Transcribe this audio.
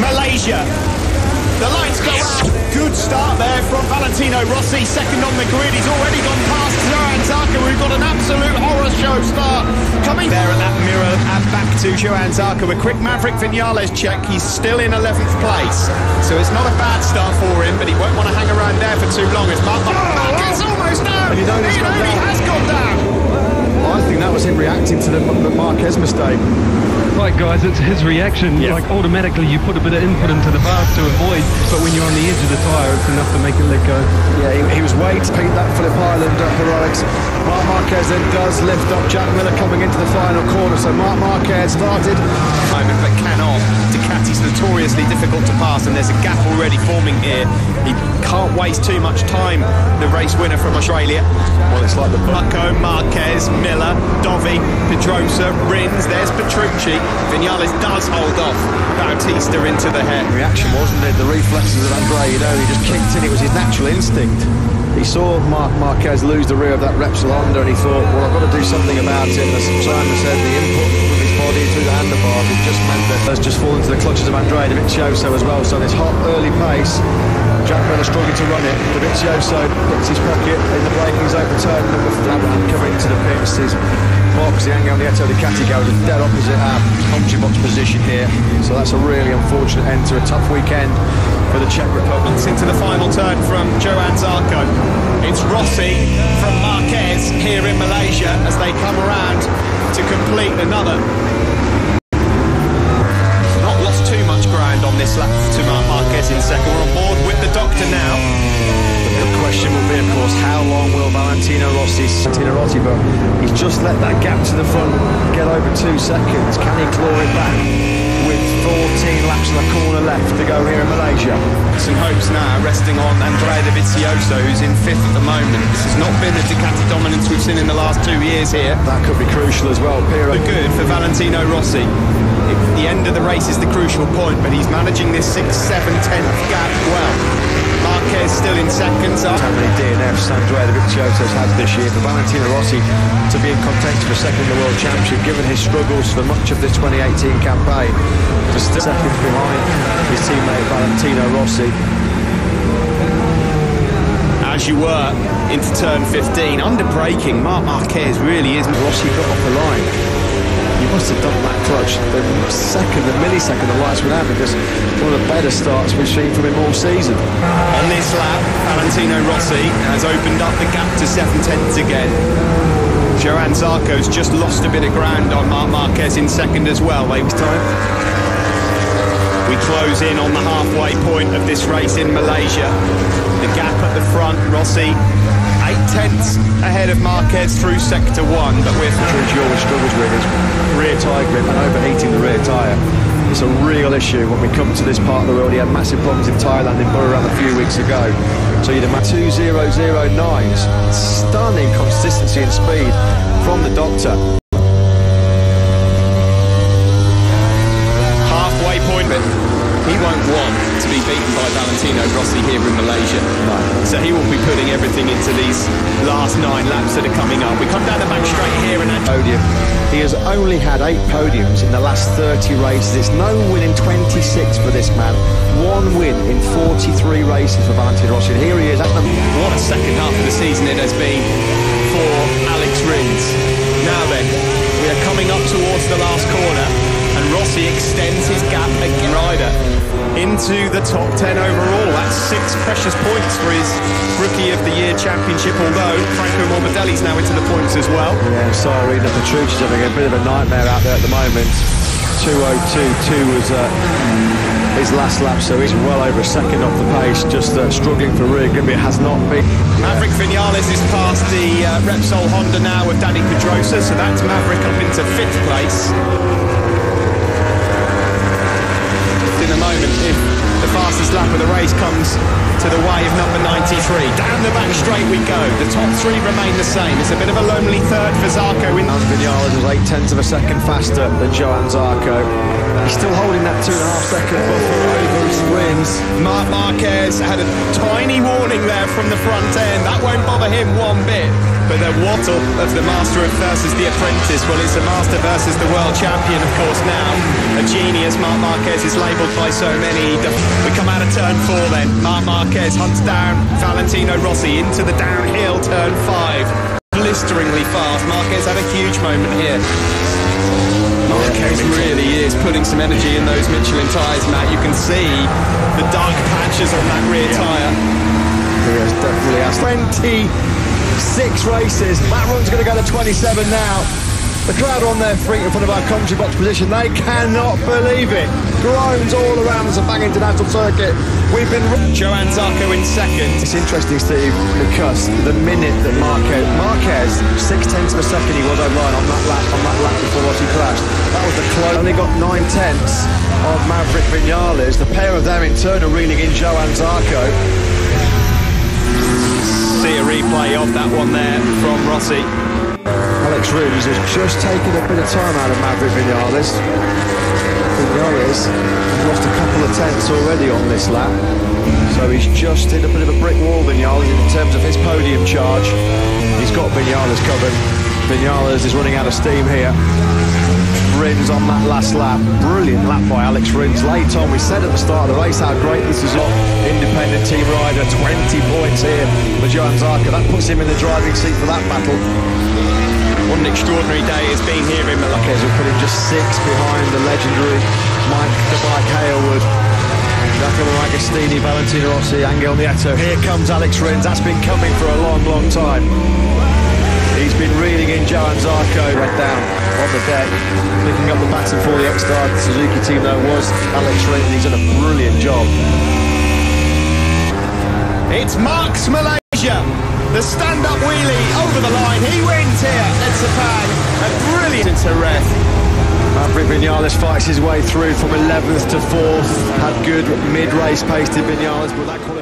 Malaysia. The lights go out. Good start there from Valentino Rossi, second on the grid. He's already gone past Zoran Zarco, who got an absolute horror show start. Coming there at that mirror and back to Johann Zarco. A quick Maverick Vinales check. He's still in 11th place. So it's not a bad start for him, but he won't want to hang around there for too long. It's Marc Marquez almost down. And you know he gone down. has gone down. I think that was him reacting to the, the Marquez mistake. Right, guys, it's his reaction. Yeah. Like automatically, you put a bit of input into the bars to avoid, but when you're on the edge of the tyre, it's enough to make it let go. Yeah, he, he was way to beat that Phillip Island uh, heroics. Marc Marquez then does lift up Jack Miller coming into the final corner. So Marc Marquez started. moment, but cannot. Ducati's notoriously difficult to pass, and there's a gap already forming here. He can't waste too much time. The race winner from Australia. Well, it's like the Bucco, Marquez, Miller, Dovi, Pedrosa, Rins, there's Petrucci. Vinales does hold off Bautista into the head. reaction, wasn't it? The reflexes of Andre, you know, he just kicked in. It was his natural instinct. He saw Marc Marquez lose the rear of that Repsol Honda and he thought, well, I've got to do something about it. And as Simon said, the input handlebars has just meant that has just fallen into the clutches of Andrea Dovizioso as well. So this hot early pace, Jack Miller struggling to run it. Dovizioso puts his pocket in the braking zone for turn number and coming into the pits. His box, the Angel Nieto Ducati goes a dead opposite our commentary box position here. So that's a really unfortunate end to a tough weekend for the Czech Republic. Into the final turn from Johann Zarco. It's Rossi from Marquez here in Malaysia as they come around to complete another. Not lost too much ground on this lap to Marc Marquez in second. We're on board with the doctor now. The question will be, of course, how long will Valentino Rossi, Valentino Rossi, but he's just let that gap to the front get over two seconds. Can he claw it back with 14 in the corner left to go here in Malaysia? Some hopes now resting on Andrea Dovizioso, who's in fifth at the moment. This has not been the Ducati dominance we've seen in the last two years here. That could be crucial as well. Piero. But good for Valentino Rossi. It- The end of the race is the crucial point, but he's managing this 6, 7, 10th gap well. Marquez still in seconds. How many DNFs Andrea Dovizioso's had this year for Valentino Rossi to be in contention for second in the World Championship, given his struggles for much of the 2018 campaign, to still seconds behind his teammate Valentino Rossi. As you were into turn 15, under braking, Marc Marquez really isn't. Rossi got off the line. He must have done that clutch the second, the millisecond the lights went out because one of the better starts we've seen from him all season. On this lap, Valentino Rossi has opened up the gap to seven tenths again. Johann Zarco's just lost a bit of ground on Marc Marquez in second as well. They Time. We close in on the halfway point of this race in Malaysia. The gap at the front, Rossi, eight tenths ahead of Marquez through sector one, but Which he always struggles with is rear tyre grip and overheating the rear tyre. It's a real issue when we come to this part of the world. He had massive problems in Thailand in Buriram a few weeks ago. So you'd imagine 2009s. Stunning consistency and speed from the doctor. Be beaten by Valentino Rossi here in Malaysia. So he will be putting everything into these last nine laps that are coming up. We come down the back straight here and Podium. He has only had eight podiums in the last 30 races. It's no win in 26 for this man. One win in 43 races for Valentino Rossi. And here he is at the What a second half of the season it has been for Alex Rins. Now then, we are coming up towards the last corner, and Rossi extends his gap into the top 10 overall. That's six precious points for his Rookie of the Year championship, although Franco Morbidelli's now into the points as well. Yeah, sorry, the Petrucci's having a bit of a nightmare out there at the moment. 2.02.2 was uh, his last lap, so he's well over a second off the pace, just uh, struggling for rear grip. It has not been. Maverick Vinales is past the uh, Repsol Honda now with Dani Pedrosa, so that's Maverick up into fifth place. Moment, if the fastest lap of the race comes to the way of number 93. Down the back straight we go. The top three remain the same. It's a bit of a lonely third for Zarco in Vinales was eight tenths of a second faster than Johann Zarco. He's still holding that two and a half second buffer over his times. Marc Marquez had a tiny warning there from the front end. That won't bother him one bit but the Wattle, of the master of versus the apprentice. Well, it's the master versus the world champion, of course, now. A genius, Marc Marquez is labelled by so many. We come out of turn four then. Marc Marquez hunts down Valentino Rossi into the downhill turn five. Blisteringly fast. Marquez had a huge moment here. Marquez really is putting some energy in those Michelin tyres, Matt. You can see the dark patches on that rear yeah. tyre. He has definitely asked. 20 six races. Matt Run's going to go to 27 now. The crowd on their feet in front of our country box position. They cannot believe it. Groans all around the Sepang International Circuit. We've been... Johann Zarco in second. It's interesting, Steve, because the minute that Marquez... Marquez, six tenths of a second he was online on that lap, on that lap before he crashed. That was the close. Only got nine tenths of Maverick Vinales. The pair of them in turn are reeling in Johann Zarco. See a replay of that one there from Rossi. Alex Rins has just taken a bit of time out of Maverick Vinales. Vinales has lost a couple of tenths already on this lap. So he's just hit a bit of a brick wall, Vinales, in terms of his podium charge. He's got Vinales covered. Vinales is running out of steam here. On that last lap. Brilliant lap by Alex Rins. Late on, we said at the start of the race how great this is. Independent team rider, 20 points here for Johann Zarco. That puts him in the driving seat for that battle. What an extraordinary day it's been here in Malacca. Marquez will put him just six behind the legendary Mike the Bike Hailwood. Giacomo Agostini, Valentino Rossi, Angel Nieto. Here comes Alex Rins. That's been coming for a long, long time. He's been reeling in Johann Zarco. Went down on the deck. Picking up the baton for the Ecstar Suzuki team, though, was Alex Rins. He's done a brilliant job. It's Marc's Malaysia. The stand-up wheelie over the line. He wins here at Sepang. A brilliant arrest. Maverick Vinales fights his way through from 11th to 4th. Had good mid-race pace to Vinales, but that.